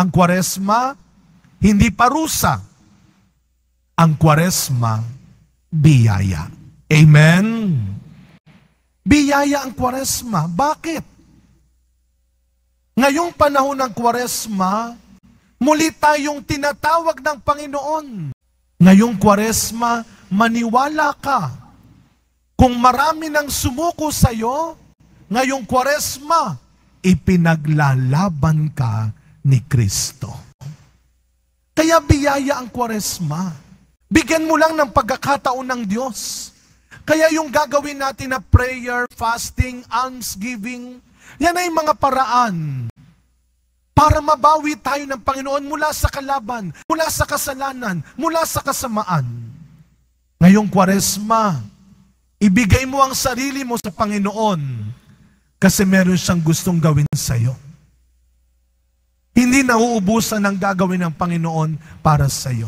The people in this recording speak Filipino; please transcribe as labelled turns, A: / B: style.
A: Ang kwaresma, hindi parusa. Ang kwaresma, biyaya. Amen? Biyaya ang kwaresma. Bakit? Ngayong panahon ng kwaresma, muli tayong tinatawag ng Panginoon. Ngayong kwaresma, maniwala ka. Kung marami nang sumuko sa iyo, ngayong kwaresma, ipinaglalaban ka ni Kristo. Kaya biyaya ang kwaresma. Bigyan mo lang ng pagkakataon ng Diyos. Kaya yung gagawin natin na prayer, fasting, almsgiving, yan ay mga paraan para mabawi tayo ng Panginoon mula sa kalaban, mula sa kasalanan, mula sa kasamaan. Ngayong kwaresma, ibigay mo ang sarili mo sa Panginoon kasi meron siyang gustong gawin sa iyo. Hindi nauubusan ng gagawin ng Panginoon para sa iyo.